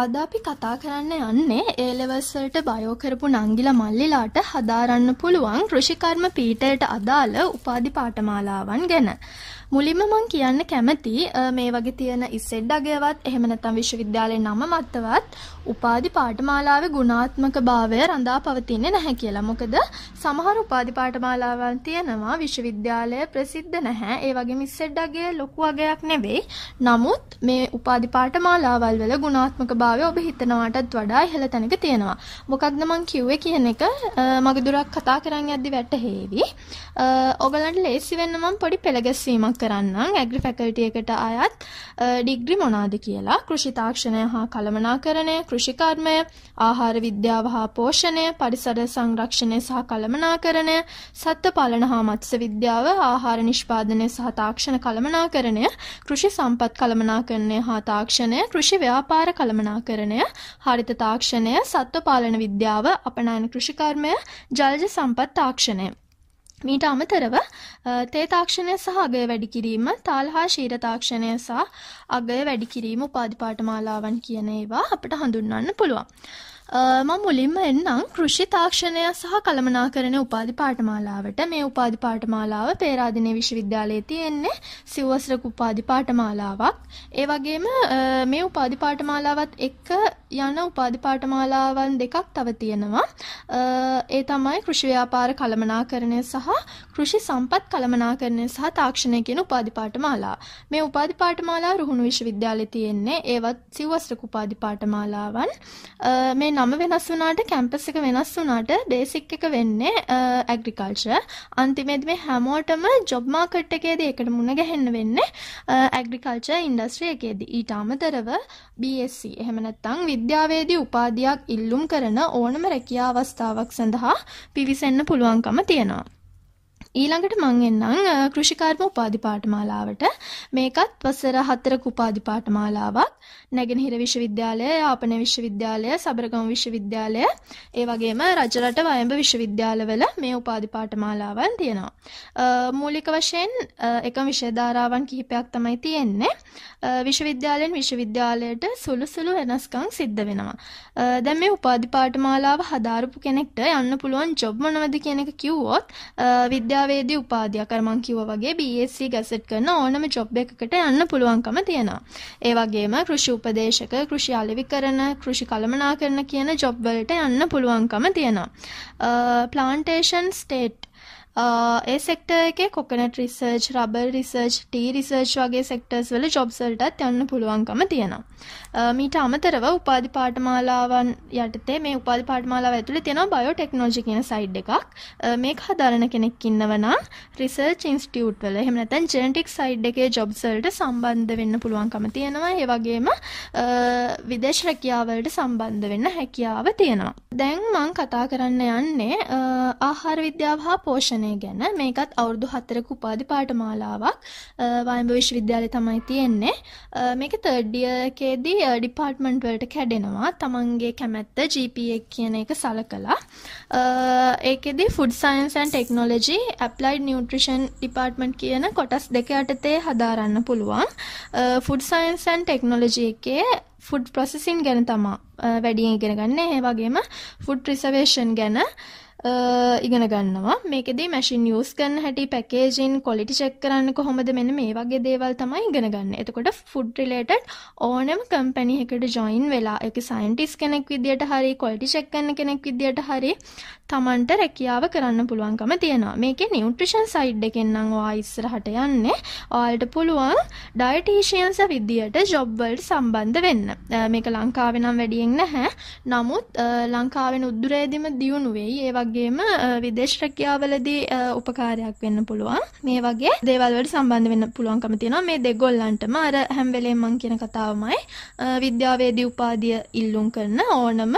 අද අපි කතා කරන්න යන්නේ ඒලෙවස් වලට බයෝ කරපු නංගිලා මල්ලිලාට හදාරන්න පුළුවන් කෘෂිකර්ම පීඨයට අදාළ උපාධි පාඨමාලාවන් ගැන. මුලින්ම මං කියන්න කැමති මේ වගේ තියෙන ඉස්සෙඩ් අගයවත් එහෙම නැත්නම් විශ්වවිද්‍යාලයේ නම මතවත් උපාධි පාඨමාලාවේ ගුණාත්මක භාවය රඳා පවතින්නේ නැහැ කියලා. මොකද සමහර උපාධි පාඨමාලාවන් තියෙනවා විශ්වවිද්‍යාලය ප්‍රසිද්ධ නැහැ. ඒ වගේම ඉස්සෙඩ් අගය ලොකු අගයක් නෙවෙයි. නමුත් මේ උපාධි පාඨමාලාවල් වල ගුණාත්මක භාවය ඔබ හිතනවටත් වඩා ඉහළ තැනක තියෙනවා. මොකක්ද මං කිව්වේ කියන එක මගදුරක් කතා කරන් යද්දි වැටහෙවි. ඔයගලන්ට ලේසි වෙන්න මම පොඩි පෙළගැස්වීමක් කරන්නම් ඇග්‍රි ෆැකල්ටි එකට අයත් ඩිග්‍රි මොනාද කියලා. කෘෂි තාක්ෂණය හා කළමනාකරණය කෘෂිකර්මය ආහාර විද්‍යාව හා පෝෂණය පරිසර සංරක්ෂණය සහ කළමනාකරණය සත්ත්ව පාලන හා මත්ස්‍ය විද්‍යාව ආහාර නිෂ්පාදනය සහ තාක්ෂණ කළමනාකරණය කෘෂි සම්පත් කළමනාකරණය හා තාක්ෂණය කෘෂි ව්‍යාපාර කළමනාකරණය හරිත තාක්ෂණය සත්ව පාලන විද්‍යාව අපනයන කෘෂිකර්මය ජලජ සම්පත් තාක්ෂණය. මීට අමතරව තේ තාක්ෂණය සහ අගය වැඩි කිරීම තාල් හා ශීර තාක්ෂණය සහ අගය වැඩි කිරීම උපාධි පාඨමාලාවන් කියන ඒවා අපිට හඳුන්වන්න පුළුවන්. මම මුලින්ම එන්නම් කෘෂි තාක්ෂණය සහ කළමනාකරණ උපාධි පාඨමාලාවට මේ උපාධි පාඨමාලාව පේරාදෙණිය විශ්වවිද්‍යාලයේ තියෙන්නේ සිව්වසරක උපාධි පාඨමාලාවක්. ඒ වගේම මේ උපාධි පාඨමාලාවත් එක්ක යන උපාධි පාඨමාලාවන් දෙකක් තව තියෙනවා. ඒ තමයි කෘෂි ව්‍යාපාර කළමනාකරණය සහ කෘෂි සම්පත් කළමනාකරණය සහ තාක්ෂණය කියන උපාධි පාඨමාලා. මේ උපාධි පාඨමාලා රුහුණු විශ්වවිද්‍යාලයේ තියෙන්නේ. ඒවත් සිව්වසරක උපාධි පාඨමාලාවන්. මේ නම වෙනස් වුණාට කැම්පස් එක වෙනස් වුණාට බේසික් එක වෙන්නේ ඇග්‍රිකල්චර්. අන්තිමේදී මේ හැමෝටම ජොබ් මාකට් එකේදී ඒකට මුණ ගැහෙන්න වෙන්නේ ඇග්‍රිකල්චර් ඉන්ඩස්ට්‍රි එකේදී. ඊට අමතරව BSc එහෙම නැත්නම් විද්‍යාවේදී උපාධියක් ඉල්ලුම් කරන ඕනම රැකියා අවස්ථාවක් සඳහා පිවිසෙන්න පුළුවන්කම තියෙනවා. ඊළඟට මං එන්නම් කෘෂිකර්ම උපාධි පාඨමාලාවට. මේකත් වසර 4ක උපාධි පාඨමාලාවක්. නැගෙනහිර විශ්වවිද්‍යාලය යාපන විශ්වවිද්‍යාලය සබරගමු විශ්වවිද්‍යාලය ඒ වගේම රජරට වයඹ විශ්වවිද්‍යාලවල මේ උපාධි පාඨමාලාවන් තියෙනවා. මූලික වශයෙන් එකම විෂය ධාරාවන් කිහිපයක් තමයි තියෙන්නේ. විශ්වවිද්‍යාලයෙන් විශ්වවිද්‍යාලයට සුළු සුළු වෙනස්කම් සිද්ධ වෙනවා. දැන් මේ උපාධි පාඨමාලාව හදාරපු කෙනෙක්ට යන්න පුළුවන් ජොබ් මොනවද කියන එක කිව්වොත් විද්‍යා විද්‍යාවේදී උපාධියක් අර මං කිව්වා වගේ BSc ගැසට් කරන ඕනම ජොබ් එකකට යන්න පුළුවන්කම තියෙනවා. ඒ වගේම කෘෂි උපදේශක, කෘෂි අලෙවිකරණ, කෘෂි කළමනාකරණ කියන ජොබ් වලට යන්න පුළුවන්කම තියෙනවා. ප්ලාන්ටේෂන් ස්ටේට් ඒ සෙක්ටර් එකේ coconut research, rubber research, tea research වගේ සෙක්ටර්ස් වල ජොබ්ස් වලටත් යන්න පුළුවන්කම තියෙනවා. මීට අමතරව උපාධි පාඨමාලාවන් යටතේ මේ උපාධි පාඨමාලාව ඇතුලේ තියෙනවා බයෝටෙක්නොලොජි කියන සයිඩ් එකක්. මේක හදාරන කෙනෙක් ඉන්නව නම් රිසර්ච් ඉන්ස්ටිටියුට් වල එහෙම නැත්නම් ජෙනටික් සයිඩ් එකේ ජොබ්ස් වලට සම්බන්ධ වෙන්න පුළුවන්කම තියෙනවා. ඒ වගේම විදේශ රැකියාව වලට සම්බන්ධ වෙන්න හැකියාව තියෙනවා. දැන් මම කතා කරන්න යන්නේ ආහාර විද්‍යාව හා පෝෂණය ශාසනය ගැන මේකත් අවුරුදු හතරක උපාධි පාඨමාලාවක් වයඹ විශ්වවිද්‍යාලය තමයි තියෙන්නේ මේක තර්ඩ් ඉයර් එකේදී ඩිපාර්ට්මන්ට් වලට කැඩෙනවා. තමන්ගේ කැමැත්ත GPA කියන එක සලකලා. ඒකෙදි food science and technology applied nutrition department කියන කොටස් දෙක යටතේ හදාරන්න පුළුවන්. ෆුඩ් සයන්ස් ඇන්ඩ් ටෙක්නොලොජි එකේ ෆුඩ් ප්‍රොසෙසින් ගැන තමා වැඩියෙන් ඉගෙන ගන්න. ඒ වගේම ෆුඩ් රිසර්වේෂන් ගැන ඉගෙන ගන්නවා මේකෙදී මැෂින් යූස් කරන හැටි පැකේජින් කොලිටි චෙක් කරන්න කොහොමද මෙන්න මේ වගේ දේවල් තමයි ඉගෙන ගන්න. එතකොට ෆුඩ් රිලේටඩ් ඕනම කම්පැනි එකකට ජොයින් වෙලා ඒක සයන්ටිස් කෙනෙක් විදියට හරි කොලිටි චෙක් කරන කෙනෙක් විදියට හරි තමන්ට රැකියාව කරන්න පුළුවන්කම තියෙනවා. මේකේ නියුට්‍රිෂන් සයිඩ් එකෙන් නම් ඔයා ඉස්සරහට යන්නේ. ඔයාලට පුළුවන් ඩයටිෂියන්ස් විදියට ජොබ් වලට සම්බන්ධ වෙන්න. මේක ලංකාවේ නම් වැඩියෙන් නැහැ. නමුත් ලංකාවේ උද්දුරේදීම දියුණු වෙයි. ඒ වගේම විදේශ රැකියාවලදී උපකාරයක් වෙන්න පුළුවන්. මේ වගේ දේවල් වලට සම්බන්ධ වෙන්න පුළුවන්කම තියෙනවා. මේ දෙගොල්ලන්ටම අර හැම වෙලේම මං කියන කතාවමයි විද්‍යාවේදී උපාධිය ඉල්ලුම් කරන ඕනම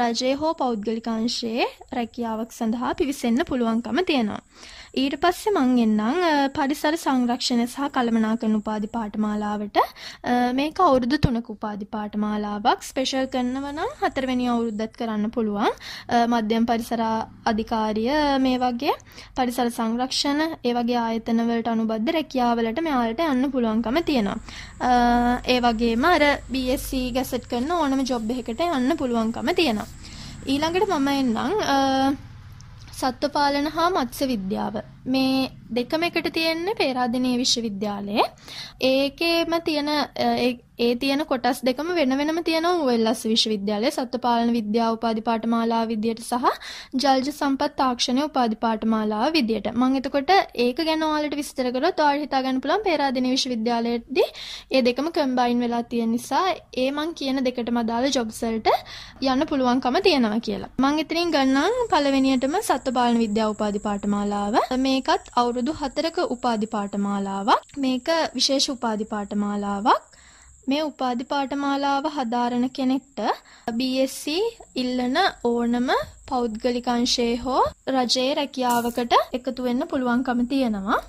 රජයේ හෝ පෞද්ගලිකාංශයේ රැකියාවක් සඳහා පිවිසෙන්න පුළුවන්කම තියෙනවා. ඊට පස්සේ මං එන්නම් පරිසර සංරක්ෂණය සහ කළමනාකරන උපාධි පාඨමාලාවට. මේක අවුරුදු 3ක උපාධි පාඨමාලාවක්. ස්පෙෂල් කරනව නම් හතරවෙනි අවුරුද්දත් කරන්න පුළුවන්. මධ්‍යම පරිසර අධිකාරිය මේ වගේ පරිසර සංරක්ෂණ ඒ වගේ ආයතන වලට අනුබද්ධ රැකියාවලට මෙයාලට යන්න පුළුවන්කම තියෙනවා. ඒ වගේම අර BSc ගැසට් කරන ඕනම ජොබ් එකකට යන්න පුළුවන්කම තියෙනවා. ඊළඟට මම එන්නම් සත්වපාලන හා මත්ස්‍ය විද්‍යාව මේ දෙකම එකට තියෙන්නේ පේරාදෙණිය විශ්වවිද්‍යාලයේ ඒකේම තියෙන ඒ තියෙන කොටස් දෙකම වෙන වෙනම තියෙනවා උවෙල්ලස් විශ්වවිද්‍යාලයේ සත්වපාලන විද්‍යාව උපාධි පාඨමාලාව විදියට සහ ජල්ජ සම්පත් තාක්ෂණය උපාධි පාඨමාලාව විදියට. මම එතකොට ඒක ගැන ඔයාලට විස්තර කරොත් ඔයාලට හිතා ගන්න පුළුවන් පේරාදෙණිය විශ්වවිද්‍යාලයේදී ඒ දෙකම කම්බයින් වෙලා තියෙන නිසා ඒ මං කියන දෙකටම අදාළ ජොබ්ස් වලට යන්න පුළුවන්කම තියෙනවා කියලා. මං එතනින් ගන්නම් පළවෙනියටම සත්වපාලන විද්‍යාව උපාධි පාඨමාලාව. මේකත් අවුරුදු 4ක උපාධි පාඨමාලාවක්. මේක විශේෂ උපාධි පාඨමාලාවක්. මේ උපාධි පාඨමාලාව හදාරන කෙනෙක්ට BSc ඉල්ලන ඕනම පෞද්ගලික අංශයේ හෝ රජයේ රැකියාවකට එකතු වෙන්න පුළුවන්කම තියෙනවා.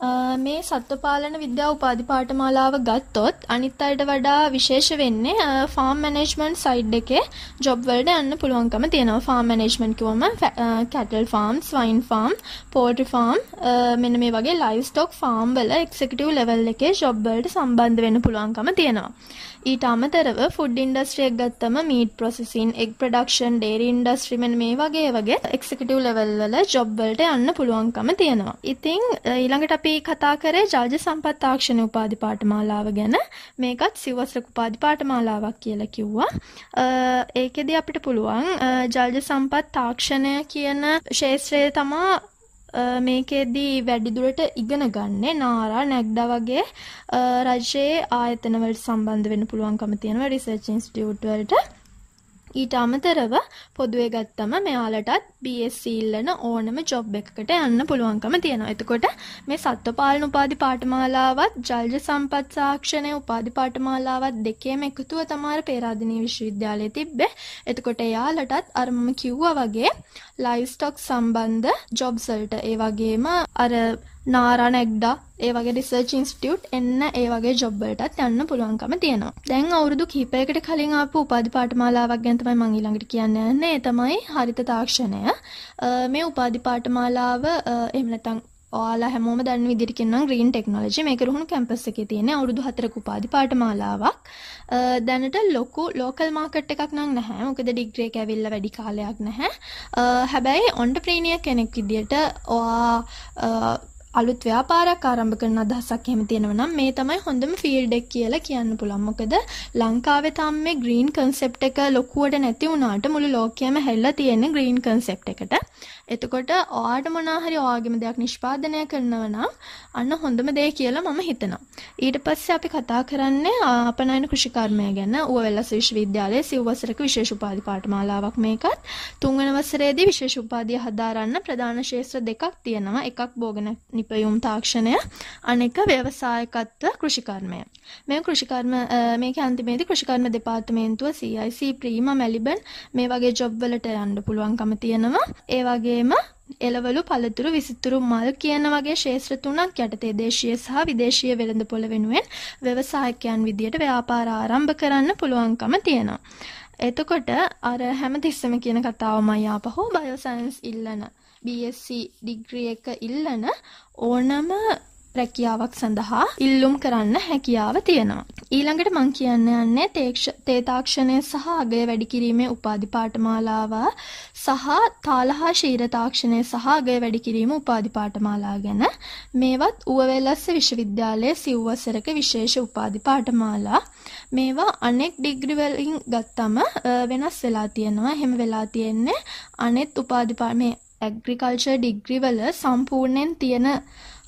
මේ සත්වපාලන විද්‍යා උපාධි පාඨමාලාව ගත්තොත් අනිත් අයට වඩා විශේෂ වෙන්නේ ෆාම් මැනේජ්මන්ට් සයිඩ් එකේ ජොබ් වලට යන්න පුළුවන්කම තියෙනවා. ෆාම් මැනේජ්මන්ට් කිව්වම cattle farm, swine farm, poultry farm මෙන්න මේ වගේ ලයිව් ස්ටොක් ෆාම් වල එක්සිකියුටිව් ලෙවල් එකේ ජොබ් වලට සම්බන්ධ වෙන්න පුළුවන්කම තියෙනවා. ඊට අමතරව ෆුඩ් ඉන්ඩස්ට්‍රි එක ගත්තම meat processing, egg production, dairy industry මෙන්න මේ වගේ වගේ එක්සිකියුටිව් ලෙවල් වල ජොබ් වලට යන්න පුළුවන්කම තියෙනවා. ඉතින් ඊළඟට අපි කතා කරේ ජල්ජ සම්පත් තාක්ෂණ උපාධි පාඨමාලාව ගැන. මේකත් සිව්වසරක උපාධි පාඨමාලාවක් කියලා කිව්වා. ඒකෙදි අපිට පුළුවන් ජල්ජ සම්පත් තාක්ෂණය කියන ශේෂ්ත්‍රය තමා මේකෙදී වැඩිදුරට ඉගෙන ගන්නේ නාරා නැග්ඩා වගේ රජයේ ආයතනවලට සම්බන්ධ වෙන්න පුළුවන්කම තියෙනවා රිසර්ච් ඉන්ස්ටිටියුට් වලට ඊට අමතරව පොදුවේ ගත්තම මෙයාලටත් BSc ඉල්ලන ඕනම ජොබ් එකකට යන්න පුළුවන්කම තියෙනවා. එතකොට මේ සත්වපාලන උපාධි පාඨමාලාවත් ජල්ජ සම්පත් සාක්ෂණය උපාධි පාඨමාලාවත් දෙකේම එකතුව තමයි පේරාදෙණිය විශ්වවිද්‍යාලයේ තිබ්බේ. එතකොට එයාලටත් අර මම කිව්වා වගේ ලයිව් ස්ටොක් සම්බන්ධ ජොබ්ස් වලට ඒ වගේම අර නාරා නැග්ඩා ඒ වගේ රිසර්ච් ඉන්ස්ටිටියුට් එන්න ඒ වගේ ජොබ් වලටත් යන්න පුළුවන්කම තියෙනවා. දැන් අවුරුදු කිහිපයකට කලින් ආපු උපාධි පාඨමාලාවක් ගැන තමයි මම ඊළඟට කියන්න යන්නේ. ඒ තමයි හරිත තාක්ෂණය. මේ උපාධි පාඨමාලාව එහෙම නැත්නම් ඔයාලා හැමෝම දන්න විදිහට කියනවා ග්‍රීන් ටෙක්නොලොජි මේක රුහුණු කැම්පස් එකේ තියෙන අවුරුදු 4ක උපාධි පාඨමාලාවක්. දැනට ලොකු ලෝකල් මාකට් එකක් නම් නැහැ. මොකද ඩිග්‍රී එක ඇවිල්ලා වැඩි කාලයක් නැහැ. හැබැයි ඔන්ටර්ප්‍රීනියර් කෙනෙක් විදිහට ඔයා අලුත් ව්‍යාපාරයක් ආරම්භ කරන අදහසක් එහෙම තියෙනවා නම් මේ තමයි හොඳම ෆීල්ඩ් එක කියලා කියන්න පුළුවන්. මොකද ලංකාවේ තාම මේ ග්‍රීන් කන්සෙප්ට් එක ලොකුවට නැති වුණාට මුළු ලෝකයේම හැල්ලා තියෙන්නේ ග්‍රීන් කන්සෙප්ට් එකට. එතකොට ඔයාට මොනවා හරි ඔයාගේම දෙයක් නිෂ්පාදනය කරනවා නම් අන්න හොඳම දේ කියලා මම හිතනවා. ඊට පස්සේ අපි කතා කරන්නේ අපනයන කෘෂිකර්මය ගැන. ඌවැල්ලස් විශ්වවිද්‍යාලයේ සිව්වසරක විශේෂ උපාධි පාඨමාලාවක් මේකත්. තුන්වන වසරේදී විශේෂ උපාධිය හදාරන්න ප්‍රධාන ශාස්ත්‍ර දෙකක් තියෙනවා. එකක් බෝගන නිපැයුම් තාක්ෂණය, අනෙක ව්‍යවසායකත්ව කෘෂිකර්මය. මේ කෘෂිකර්ම මේකේ අන්තිමේදී කෘෂිකර්ම දෙපාර්තමේන්තුව CIC ප්‍රීමා මැලිබන් මේ වගේ ජොබ් වලට යන්න පුළුවන්කම තියෙනවා. ඒ වගේ වගේම එළවලු පළතුරු විසිතුරු මල් කියන වගේ ශේත්‍ර තුනක් යටතේ දේශීය සහ විදේශීය වෙළඳපොළ වෙනුවෙන් ව්‍යවසායකයන් විදියට ව්‍යාපාර ආරම්භ කරන්න පුළුවන්කම තියෙනවා. එතකොට අර හැමතිස්සම කියන කතාවමයි ආපහු බයෝසයන්ස් ඉල්ලන BSc ඩිග්‍රී එක ඉල්ලන ඕනම රැකියාවක් සඳහා ඉල්ලුම් කරන්න හැකියාව තියෙනවා. ඊළඟට මං කියන්න යන්නේ තේ තාක්ෂණය සහ අගය වැඩි කිරීමේ උපාධි පාඨමාලාව සහ තාල හා ශීර තාක්ෂණය සහ අගය වැඩි කිරීම උපාධි පාඨමාලා ගැන මේවත් ඌවවෙලස්ස විශ්වවිද්‍යාලයේ සිව්වසරක විශේෂ උපාධි පාඨමාලා මේවා අනෙක් ඩිග්‍රි වලින් ගත්තම වෙනස් වෙලා තියෙනවා. එහෙම වෙලා තියෙන්නේ අනෙත් උපාධි මේ ඇග්‍රිකල්චර් ඩිග්‍රි වල සම්පූර්ණයෙන් තියෙන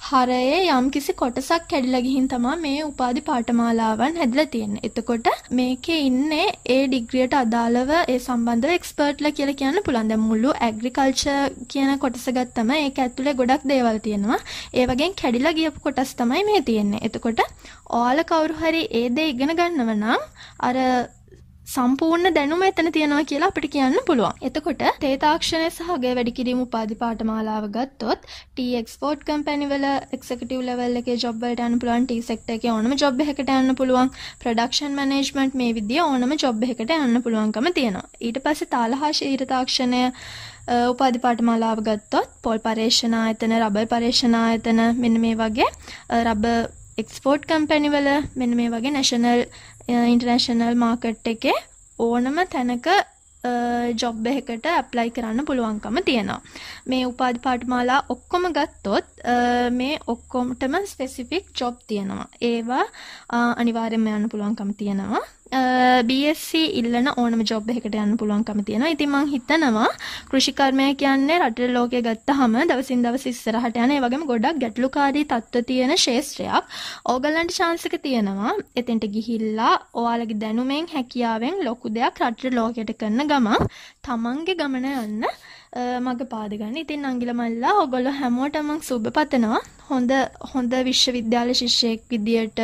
හරයේ යම්කිසි කොටසක් කැඩිලා ගිහින් තමයි මේ උපාධි පාඨමාලාවන් හැදලා තියෙන්නේ. එතකොට මේකේ ඉන්නේ ඒ ඩිග්‍රියට අදාළව ඒ සම්බන්ධව එක්ස්පර්ට්ලා කියලා කියන්න පුළුවන්. දැන් මුළු ඇග්‍රිකල්චර් කියන කොටස ගත්තම ඒක ඇතුලේ ගොඩක් දේවල් තියෙනවා. ඒ වගේම කැඩිලා ගියපු කොටස් තමයි මේ තියෙන්නේ. එතකොට ඔයාලා කවුරු හරි ඒ දේ ඉගෙන ගන්නව නම් අර සම්පූර්ණ දැනුම එතන තියෙනවා කියලා අපිට කියන්න පුළුවන්. එතකොට තේ තාක්ෂණය සහ අගය වැඩි කිරීම උපාධි පාඨමාලාව ගත්තොත් T export company වල executive level එකේ job වලට යන්න පුළුවන් T sector එකේ ඕනම job එකකට යන්න පුළුවන් production management මේ විදිය ඕනම job එකකට යන්න පුළුවන්කම තියෙනවා. ඊට පස්සේ තාල හා ශීර තාක්ෂණය උපාධි පාඨමාලාව ගත්තොත් පොල් පර්යේෂණ ආයතන රබර් පර්යේෂණ ආයතන මෙන්න මේ වගේ රබර් එක්ස්පෝර්ට් කම්පැනි වල මෙන්න මේ වගේ නැෂනල් ඉන්ටර්නැෂනල් මාකට් එකේ ඕනම තැනක ජොබ් එකකට ඇප්ලයි කරන්න පුළුවන්කම තියෙනවා. මේ උපාධි පාඨමාලා ඔක්කොම ගත්තොත් මේ ඔක්කොමටම ස්පෙසිෆික් ජොබ් තියෙනවා. ඒවා අනිවාර්යෙන්ම යන්න පුළුවන්කම තියෙනවා. BSc ඉල්ලන ඕනම ජොබ් එකකට යන්න පුළුවන්කම තියෙනවා. ඉතින් මං හිතනවා කෘෂිකර්මය කියන්නේ රටේ ලෝකයේ ගත්තාම දවසින් දවස ඉස්සරහට යන ඒ වගේම ගොඩක් ගැටලුකාරී තත්ත්ව තියෙන ශාස්ත්‍රයක්. ඕගලන්ට chance එක තියෙනවා. එතෙන්ට ගිහිල්ලා ඔයාලගේ දැනුමෙන් හැකියාවෙන් ලොකු දෙයක් රටේ ලෝකයට කරන ගමන් තමන්ගේ ගමන යන්න මග පාදගන්න ඉතින් අංගිල මල්ලා ඔගොල්ලො හැමෝටම සුබ පතනවා හොඳ හොඳ විශ්වවිද්‍යාල ශිෂ්‍යයෙක් විදියට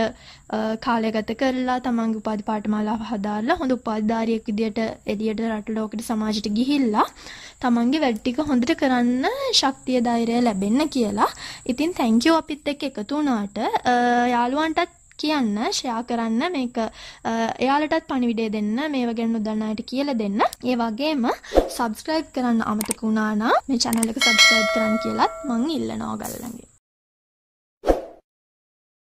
කාලය ගත කරලා තමන්ගේ උපාධි පාඨමාලාව හදාarලා හොඳ උපාධිධාරියෙක් විදියට එළියට රට ලෝකෙට සමාජයට ගිහිල්ලා තමන්ගේ වැඩ ටික හොඳට කරන්න ශක්තිය ධෛර්යය ලැබෙන්න කියලා. ඉතින් thank you අපිත් එක්ක එකතු වුණාට යාළුවන්ටත් කියන්න ෂෙයා කරන්න මේක එයාලටත් පණිවිඩය දෙන්න මේව ගැන නොදන්න අයට කියලා දෙන්න. ඒ වගේම සබස්ක්‍රයිබ් කරන්න අමතක වුණා නම් මේ channel එක සබස්ක්‍රයිබ් කරන්න කියලාත් මං ඉල්ලනවා ඔයගොල්ලන්ගෙන්.